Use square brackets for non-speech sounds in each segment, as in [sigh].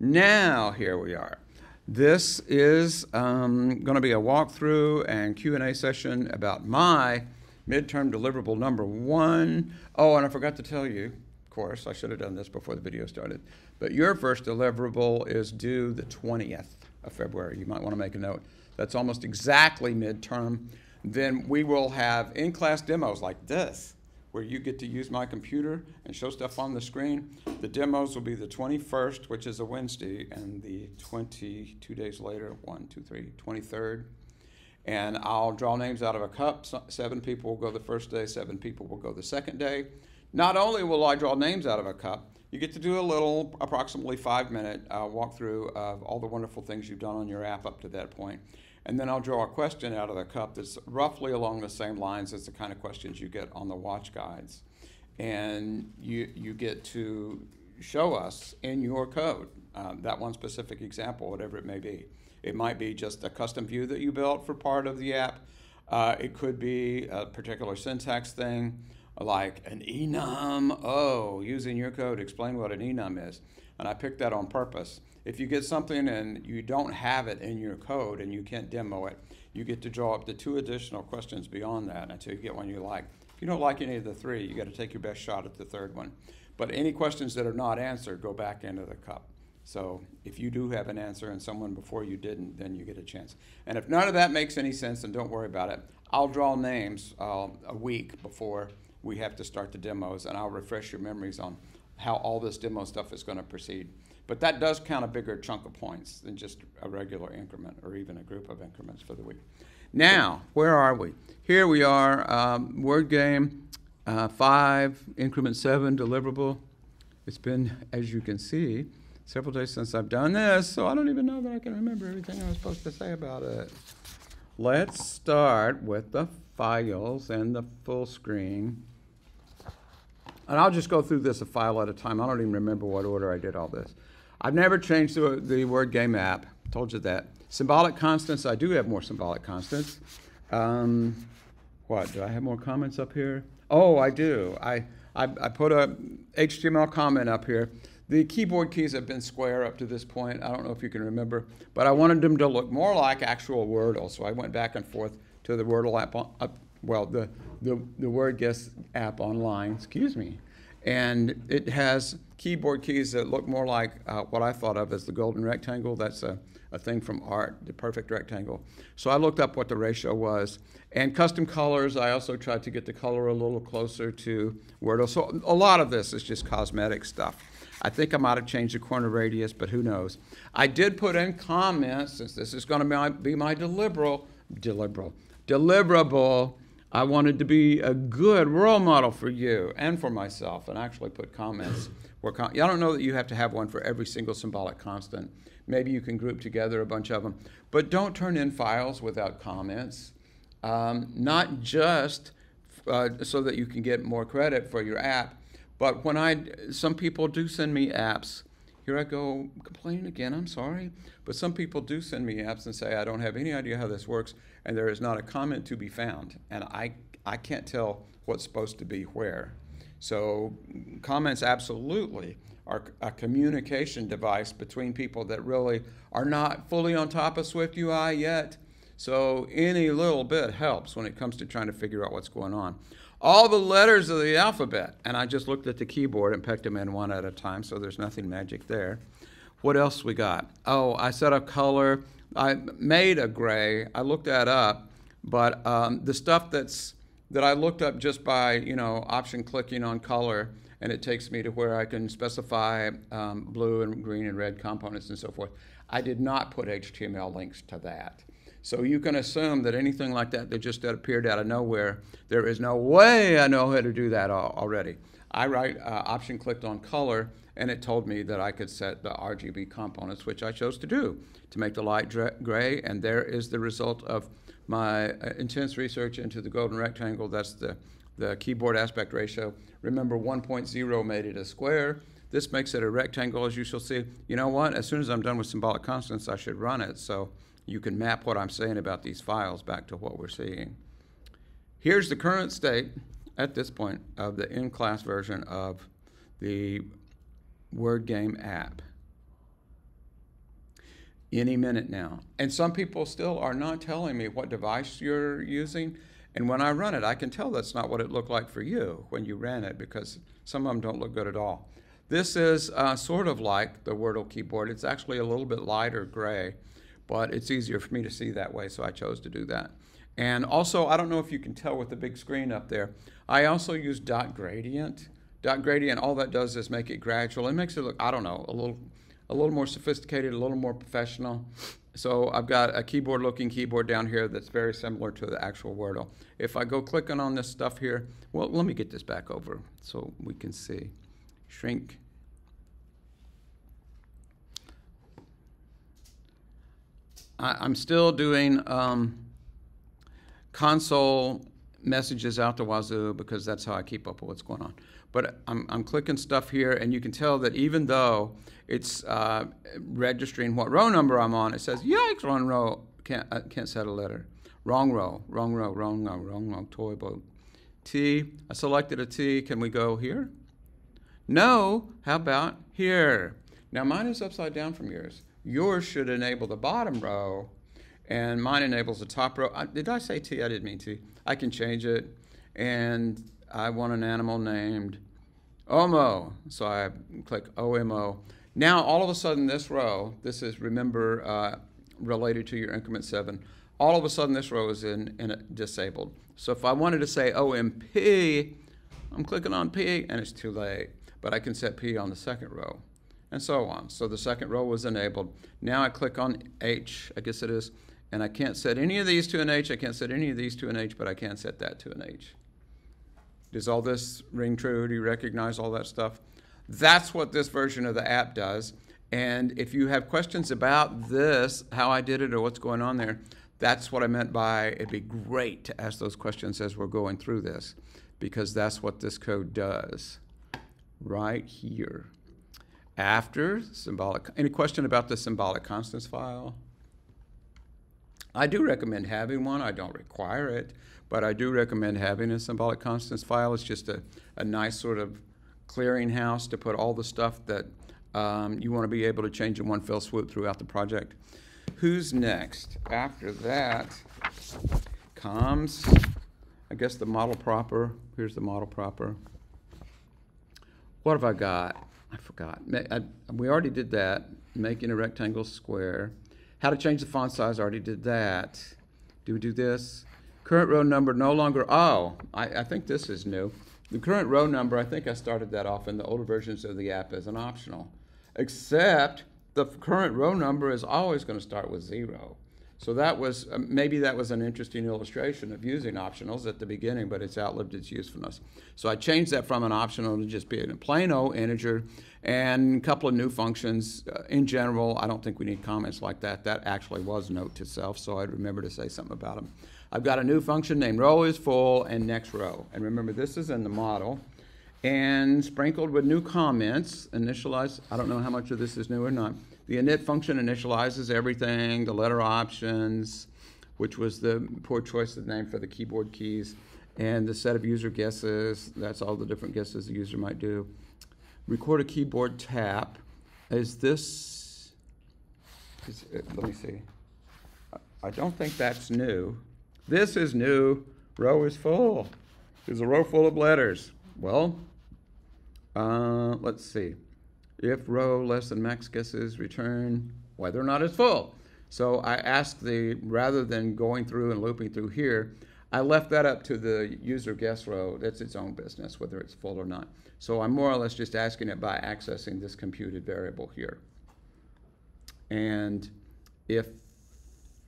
Now, here we are. This is um, going to be a walkthrough and Q&A session about my midterm deliverable number one. Oh, and I forgot to tell you, of course, I should have done this before the video started, but your first deliverable is due the 20th of February. You might want to make a note. That's almost exactly midterm. Then we will have in-class demos like this where you get to use my computer and show stuff on the screen. The demos will be the 21st, which is a Wednesday, and the 22 days later, one, two, three, 23rd. And I'll draw names out of a cup. Seven people will go the first day, seven people will go the second day. Not only will I draw names out of a cup, you get to do a little, approximately five minute uh, walkthrough of all the wonderful things you've done on your app up to that point. And then I'll draw a question out of the cup that's roughly along the same lines as the kind of questions you get on the watch guides. And you, you get to show us in your code um, that one specific example, whatever it may be. It might be just a custom view that you built for part of the app. Uh, it could be a particular syntax thing like an enum. Oh, using your code, explain what an enum is. And I picked that on purpose if you get something and you don't have it in your code and you can't demo it, you get to draw up the two additional questions beyond that until you get one you like. If you don't like any of the three, you got to take your best shot at the third one. But any questions that are not answered go back into the cup. So if you do have an answer and someone before you didn't, then you get a chance. And if none of that makes any sense, then don't worry about it. I'll draw names uh, a week before we have to start the demos, and I'll refresh your memories on how all this demo stuff is going to proceed. But that does count a bigger chunk of points than just a regular increment or even a group of increments for the week. Now, where are we? Here we are, um, word game uh, 5, increment 7, deliverable. It's been, as you can see, several days since I've done this, so I don't even know that I can remember everything I was supposed to say about it. Let's start with the files and the full screen. And I'll just go through this a file at a time. I don't even remember what order I did all this. I've never changed the, the word game app. Told you that. Symbolic constants, I do have more symbolic constants. Um, what, do I have more comments up here? Oh, I do. I, I, I put a HTML comment up here. The keyboard keys have been square up to this point. I don't know if you can remember, but I wanted them to look more like actual Wordle, so I went back and forth to the Wordle app, on, well, the, the, the WordGuess app online, excuse me, and it has keyboard keys that look more like uh, what I thought of as the golden rectangle. That's a, a thing from art, the perfect rectangle. So I looked up what the ratio was. And custom colors, I also tried to get the color a little closer to Wordle. So a lot of this is just cosmetic stuff. I think I might have changed the corner radius, but who knows. I did put in comments, since this is going to be my deliverable, deliverable, deliverable I wanted to be a good role model for you and for myself, and actually put comments. Where con- I don't know that you have to have one for every single symbolic constant. Maybe you can group together a bunch of them, but don't turn in files without comments. Um, not just uh, so that you can get more credit for your app, but when I some people do send me apps. Here I go complaining again. I'm sorry, but some people do send me apps and say I don't have any idea how this works and there is not a comment to be found. And I, I can't tell what's supposed to be where. So comments absolutely are a communication device between people that really are not fully on top of Swift UI yet. So any little bit helps when it comes to trying to figure out what's going on. All the letters of the alphabet, and I just looked at the keyboard and pecked them in one at a time, so there's nothing magic there. What else we got? Oh, I set up color. I made a gray. I looked that up, but um, the stuff that's that I looked up just by you know option clicking on color, and it takes me to where I can specify um, blue and green and red components and so forth. I did not put HTML links to that. So you can assume that anything like that that just appeared out of nowhere, there is no way I know how to do that already. I write uh, option clicked on color, and it told me that I could set the RGB components, which I chose to do to make the light gray. And there is the result of my uh, intense research into the golden rectangle. That's the, the keyboard aspect ratio. Remember, 1.0 made it a square. This makes it a rectangle, as you shall see. You know what? As soon as I'm done with symbolic constants, I should run it. So you can map what I'm saying about these files back to what we're seeing. Here's the current state at this point of the in-class version of the word game app. any minute now. And some people still are not telling me what device you're using. And when I run it, I can tell that's not what it looked like for you when you ran it because some of them don't look good at all. This is uh, sort of like the Wordle keyboard. It's actually a little bit lighter gray, but it's easier for me to see that way, so I chose to do that. And also, I don't know if you can tell with the big screen up there, I also use dot gradient. Dot gradient, all that does is make it gradual. It makes it look, I don't know, a little a little more sophisticated, a little more professional. So I've got a keyboard looking keyboard down here that's very similar to the actual Wordle. If I go clicking on this stuff here, well, let me get this back over so we can see. Shrink. I, am still doing um, console messages out to Wazoo because that's how I keep up with what's going on. But I'm, I'm clicking stuff here, and you can tell that even though it's uh, registering what row number I'm on, it says, yikes, wrong row, can't, uh, can't set a letter. Wrong row, wrong row, wrong row, wrong row, toy boat. T, I selected a T, can we go here? No, how about here? Now mine is upside down from yours. Yours should enable the bottom row, and mine enables the top row. did I say T? I didn't mean T. I can change it, and I want an animal named Omo. So I click OMO. Now, all of a sudden, this row, this is, remember, uh, related to your increment 7, all of a sudden this row is in, in disabled. So if I wanted to say OMP, I'm clicking on P and it's too late. But I can set P on the second row and so on. So the second row was enabled. Now I click on H, I guess it is, and I can't set any of these to an H. I can't set any of these to an H, but I can set that to an H. Does all this ring true? Do you recognize all that stuff? That's what this version of the app does. And if you have questions about this, how I did it or what's going on there, that's what I meant by it'd be great to ask those questions as we're going through this, because that's what this code does right here. After symbolic, any question about the symbolic constants file? I do recommend having one. I don't require it, but I do recommend having a symbolic constants file. It's just a, a nice sort of clearinghouse to put all the stuff that um, you want to be able to change in one fell swoop throughout the project. Who's next? After that comes, I guess, the model proper. Here's the model proper. What have I got? I forgot. I, we already did that, making a rectangle square. How to change the font size, already did that. Do we do this? Current row number no longer, oh, I, I think this is new. The current row number, I think I started that off in the older versions of the app as an optional, except the current row number is always going to start with zero. So that was, uh, maybe that was an interesting illustration of using optionals at the beginning, but it's outlived its usefulness. So I changed that from an optional to just being a plain old integer and a couple of new functions. Uh, in general, I don't think we need comments like that. That actually was note to self, so I'd remember to say something about them. I've got a new function named row is full and next row. And remember, this is in the model. And sprinkled with new comments, initialize, I don't know how much of this is new or not. The init function initializes everything, the letter options, which was the poor choice of name for the keyboard keys, and the set of user guesses. That's all the different guesses the user might do. Record a keyboard tap. Is this, is it, let me see. I don't think that's new. This is new. Row is full. There's a row full of letters. Well, uh, let's see. If row less than max guesses return whether or not it's full. So I asked the, rather than going through and looping through here, I left that up to the user guess row. That's its own business, whether it's full or not. So I'm more or less just asking it by accessing this computed variable here. And if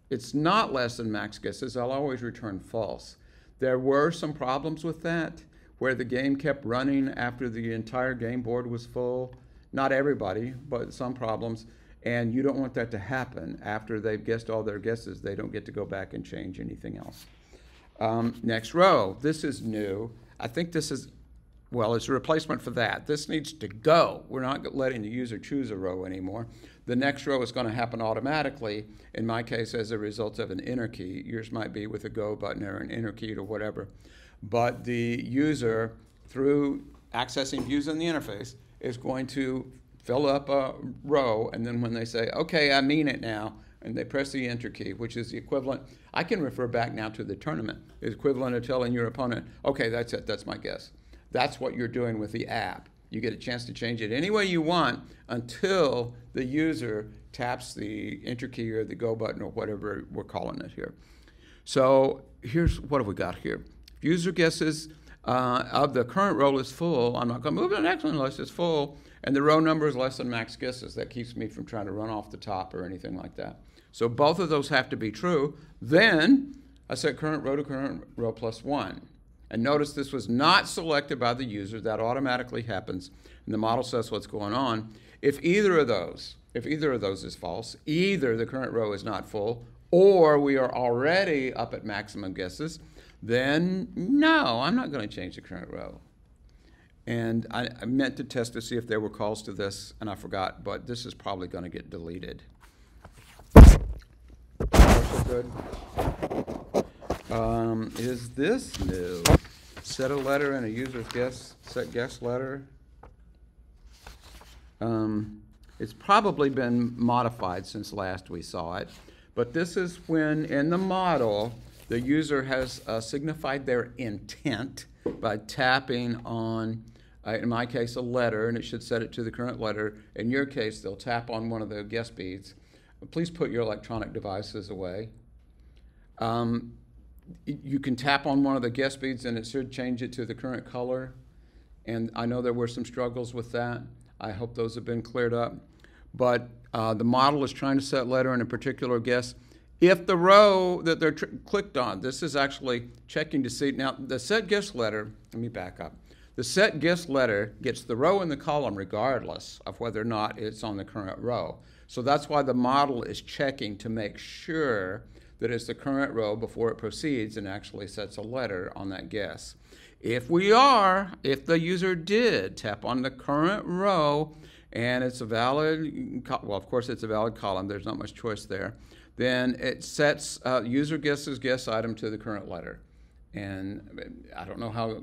it's not less than max guesses, I'll always return false. There were some problems with that where the game kept running after the entire game board was full. Not everybody, but some problems. And you don't want that to happen. After they've guessed all their guesses, they don't get to go back and change anything else. Um, next row. This is new. I think this is, well, it's a replacement for that. This needs to go. We're not letting the user choose a row anymore. The next row is going to happen automatically, in my case, as a result of an enter key. Yours might be with a go button or an enter key or whatever. But the user, through accessing views in the interface, is going to fill up a row, and then when they say, okay, I mean it now, and they press the enter key, which is the equivalent, I can refer back now to the tournament, is equivalent of telling your opponent, okay, that's it, that's my guess. That's what you're doing with the app. You get a chance to change it any way you want until the user taps the enter key or the go button or whatever we're calling it here. So here's what have we got here. User guesses uh, of the current row is full. I'm not going to move to the next one unless it's full. And the row number is less than max guesses. That keeps me from trying to run off the top or anything like that. So both of those have to be true. Then I set current row to current row plus one. And notice this was not selected by the user. That automatically happens. And the model says what's going on. If either of those, if either of those is false, either the current row is not full or we are already up at maximum guesses, then no, I'm not going to change the current row. And I, I, meant to test to see if there were calls to this, and I forgot, but this is probably going to get deleted. Good. Um, is this new? Set a letter and a user's guess, set guess letter. Um, it's probably been modified since last we saw it, but this is when in the model the user has uh, signified their intent by tapping on, uh, in my case, a letter, and it should set it to the current letter. In your case, they'll tap on one of the guess beads. Please put your electronic devices away. Um, you can tap on one of the guess beads and it should change it to the current color. And I know there were some struggles with that. I hope those have been cleared up. But uh, the model is trying to set letter in a particular guess. If the row that they're clicked on, this is actually checking to see. Now, the set guess letter, let me back up. The set guess letter gets the row in the column regardless of whether or not it's on the current row. So that's why the model is checking to make sure that it's the current row before it proceeds and actually sets a letter on that guess. If we are, if the user did tap on the current row and it's a valid, well, of course it's a valid column, there's not much choice there then it sets uh, user guesses guess item to the current letter. And I don't know how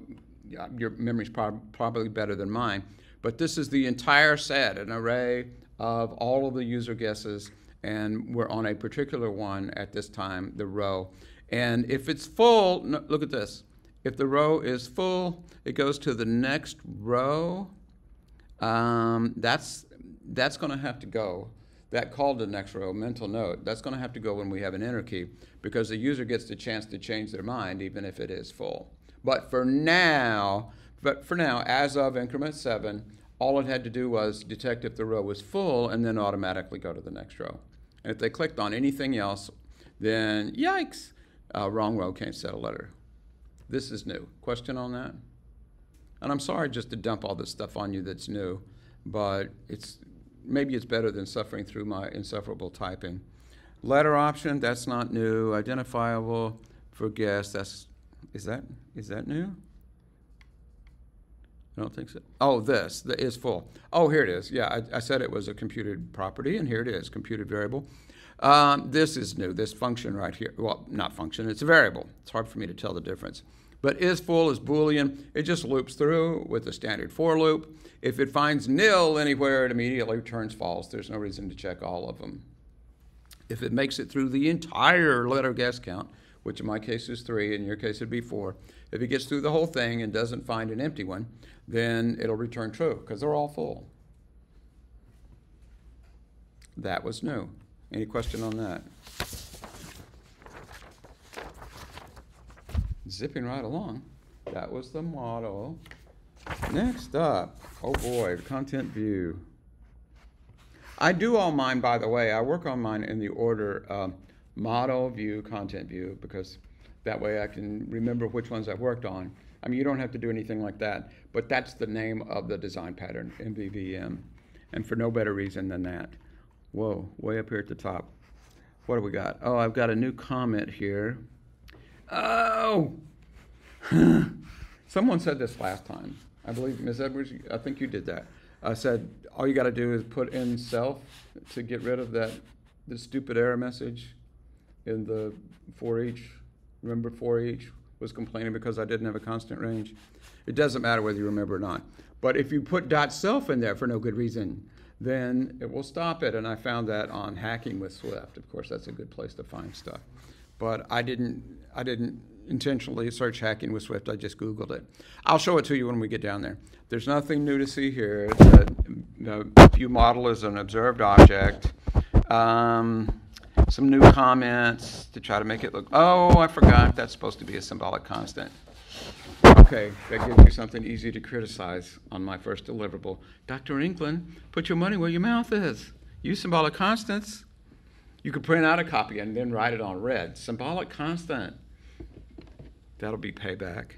your memory's prob- probably better than mine, but this is the entire set, an array of all of the user guesses, and we're on a particular one at this time, the row. And if it's full, no, look at this. If the row is full, it goes to the next row. Um, that's that's going to have to go that called the next row, mental note, that's going to have to go when we have an enter key because the user gets the chance to change their mind even if it is full. But for now, but for now, as of increment seven, all it had to do was detect if the row was full and then automatically go to the next row. And if they clicked on anything else, then yikes, uh, wrong row can't set a letter. This is new. Question on that? And I'm sorry just to dump all this stuff on you that's new, but it's maybe it's better than suffering through my insufferable typing. Letter option, that's not new. Identifiable for guests, that's, is that, is that new? I don't think so. Oh, this, the is full. Oh, here it is. Yeah, I, I said it was a computed property, and here it is, computed variable. Um, this is new, this function right here. Well, not function, it's a variable. It's hard for me to tell the difference. But is full is Boolean. It just loops through with a standard for loop. If it finds nil anywhere, it immediately returns false. There's no reason to check all of them. If it makes it through the entire letter guess count, which in my case is three, in your case it'd be four, if it gets through the whole thing and doesn't find an empty one, then it'll return true because they're all full. That was new. Any question on that? Zipping right along. That was the model. Next up, oh boy, content view. I do all mine, by the way. I work on mine in the order um, model, view, content view, because that way I can remember which ones I've worked on. I mean, you don't have to do anything like that, but that's the name of the design pattern, MVVM, and for no better reason than that. Whoa, way up here at the top. What do we got? Oh, I've got a new comment here. Oh! [sighs] Someone said this last time. I believe, Ms. Edwards, I think you did that. I said, all you got to do is put in self to get rid of that the stupid error message in the for each. Remember, for each was complaining because I didn't have a constant range. It doesn't matter whether you remember or not. But if you put dot self in there for no good reason, then it will stop it. And I found that on Hacking with Swift. Of course, that's a good place to find stuff. But I didn't, I didn't intentionally search Hacking with Swift. I just Googled it. I'll show it to you when we get down there. There's nothing new to see here. The, the view model is an observed object. Um, some new comments to try to make it look, oh, I forgot, that's supposed to be a symbolic constant. Okay, that gives you something easy to criticize on my first deliverable. Dr. England, put your money where your mouth is. Use symbolic constants. You could print out a copy and then write it on red. Symbolic constant. That'll be payback.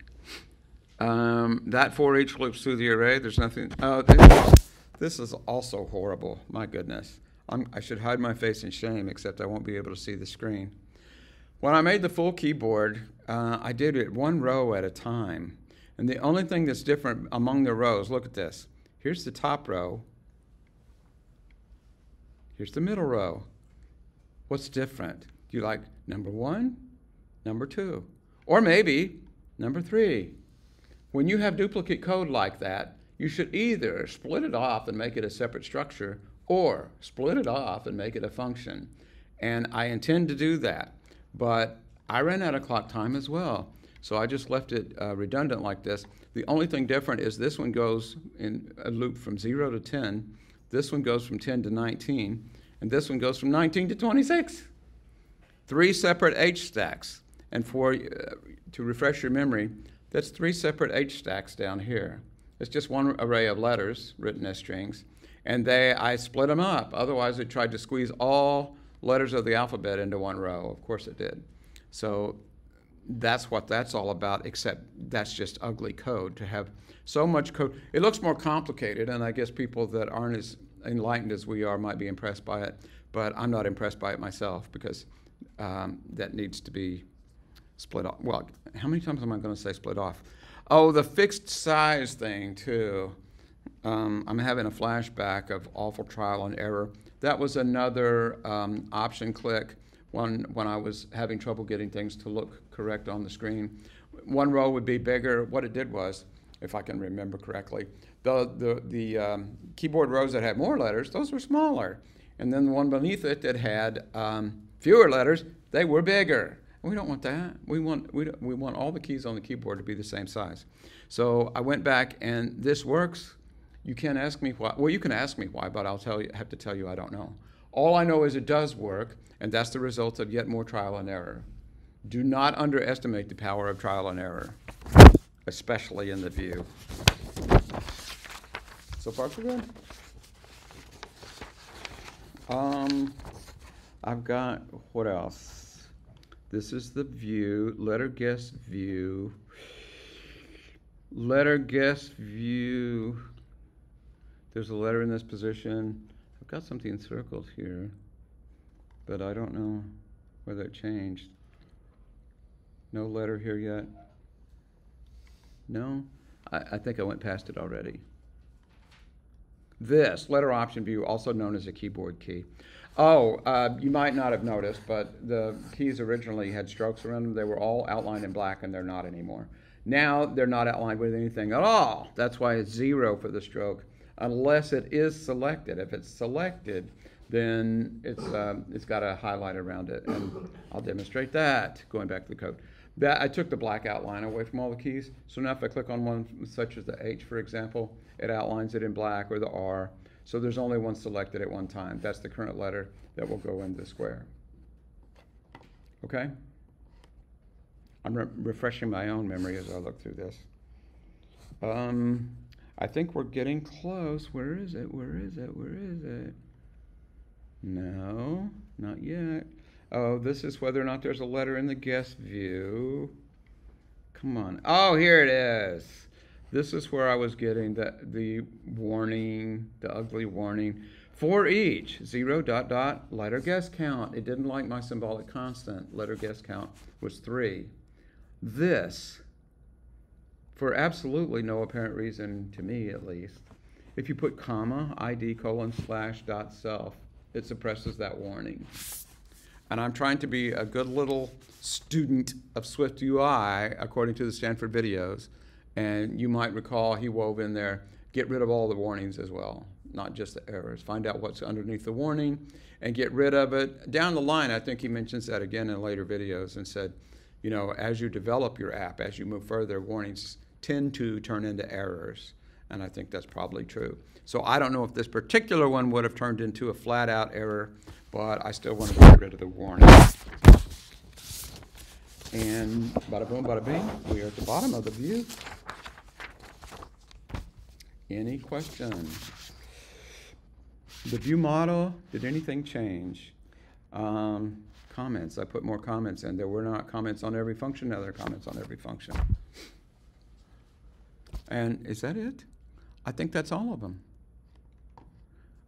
Um, that for each loops through the array. There's nothing. Oh, this, this is also horrible. My goodness. I'm, I should hide my face in shame, except I won't be able to see the screen. When I made the full keyboard, uh, I did it one row at a time. And the only thing that's different among the rows, look at this. Here's the top row. Here's the middle row. What's different? Do you like number one, number two, or maybe number three? When you have duplicate code like that, you should either split it off and make it a separate structure or split it off and make it a function. And I intend to do that, but I ran out of clock time as well. So I just left it uh, redundant like this. The only thing different is this one goes in a loop from 0 to 10. This one goes from 10 to 19. And this one goes from 19 to 26. Three separate H stacks. And for, uh, to refresh your memory, that's three separate H stacks down here. It's just one array of letters written as strings. And they, I split them up. Otherwise, it tried to squeeze all letters of the alphabet into one row. Of course it did. So that's what that's all about, except that's just ugly code to have so much code. It looks more complicated, and I guess people that aren't as enlightened as we are might be impressed by it, but I'm not impressed by it myself because um, that needs to be split off. Well, how many times am I going to say split off? Oh, the fixed size thing, too. Um, I'm having a flashback of awful trial and error. That was another um, option click when, when I was having trouble getting things to look correct on the screen. One row would be bigger. What it did was, if I can remember correctly, the, the, the um, keyboard rows that had more letters, those were smaller. And then the one beneath it that had um, fewer letters, they were bigger. We don't want that. We want, we, we want all the keys on the keyboard to be the same size. So I went back, and this works. You can't ask me why. Well, you can ask me why, but I'll tell you, have to tell you I don't know. All I know is it does work, and that's the result of yet more trial and error. Do not underestimate the power of trial and error, especially in the view. So far, so good. Um, I've got what else? This is the view. Letter guess view. Letter guess view. There's a letter in this position. I've got something circled here, but I don't know whether it changed. No letter here yet? No? I, I think I went past it already. This, letter option view, also known as a keyboard key. Oh, uh, you might not have noticed, but the keys originally had strokes around them. They were all outlined in black, and they're not anymore. Now they're not outlined with anything at all. That's why it's zero for the stroke unless it is selected. If it's selected, then it's, um, it's got a highlight around it. And I'll demonstrate that, going back to the code. That, I took the black outline away from all the keys. So now if I click on one such as the H, for example, it outlines it in black or the R. So there's only one selected at one time. That's the current letter that will go in the square. Okay? I'm re refreshing my own memory as I look through this. Um, I think we're getting close. Where is it? Where is it? Where is it? No, not yet. Oh, this is whether or not there's a letter in the guess view. Come on. Oh, here it is. This is where I was getting the, the warning, the ugly warning. For each, zero dot dot, letter guess count. It didn't like my symbolic constant. Letter guess count was three. This for absolutely no apparent reason, to me at least. If you put comma, id colon slash dot self, it suppresses that warning. And I'm trying to be a good little student of Swift UI according to the Stanford videos. And you might recall he wove in there, get rid of all the warnings as well. not just the errors. Find out what's underneath the warning and get rid of it. Down the line, I think he mentions that again in later videos and said, you know, as you develop your app, as you move further, warnings tend to turn into errors. And I think that's probably true. So I don't know if this particular one would have turned into a flat out error, but I still want to get rid of the warning. And bada boom, bada bing, we are at the bottom of the view. Any questions? The view model, did anything change? Um, comments, I put more comments in. There were not comments on every function, now there are comments on every function. And is that it? I think that's all of them.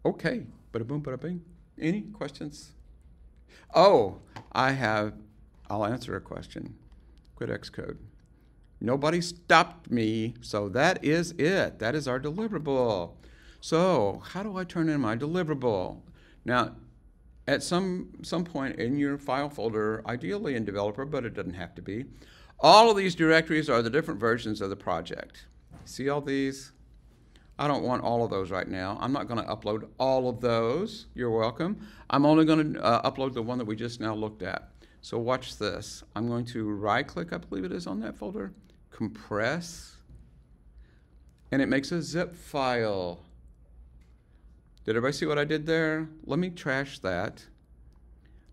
Okay, bada boom, bada bing. Any questions? Oh, I have, I'll answer a question. Quit Xcode. Nobody stopped me, so that is it. That is our deliverable. So, how do I turn in my deliverable? Now, at some, some point in your file folder, ideally in developer, but it doesn't have to be, all of these directories are the different versions of the project. See all these? I don't want all of those right now. I'm not going to upload all of those. You're welcome. I'm only going to uh, upload the one that we just now looked at. So watch this. I'm going to right click, I believe it is on that folder, compress, and it makes a zip file. Did everybody see what I did there? Let me trash that.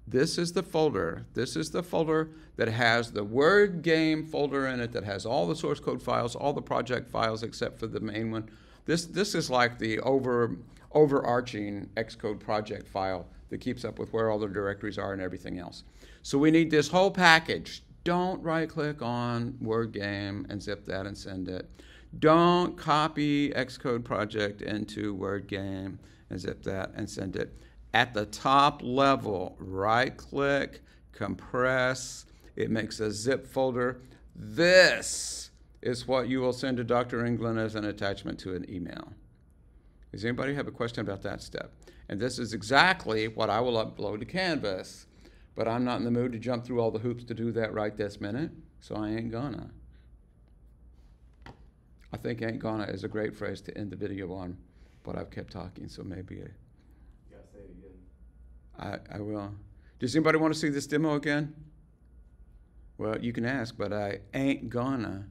This is the folder. This is the folder that has the Word game folder in it that has all the source code files, all the project files except for the main one. This, this is like the over, overarching Xcode project file that keeps up with where all the directories are and everything else. So we need this whole package. Don't right click on Word game and zip that and send it. Don't copy Xcode project into Word game and zip that and send it. At the top level, right click, compress, it makes a zip folder. This is what you will send to Dr. England as an attachment to an email. Does anybody have a question about that step? And this is exactly what I will upload to Canvas, but I'm not in the mood to jump through all the hoops to do that right this minute, so I ain't gonna. I think ain't gonna is a great phrase to end the video on, but I've kept talking, so maybe I, Gotta say it again. I, I will. Does anybody want to see this demo again? Well, you can ask, but I ain't gonna.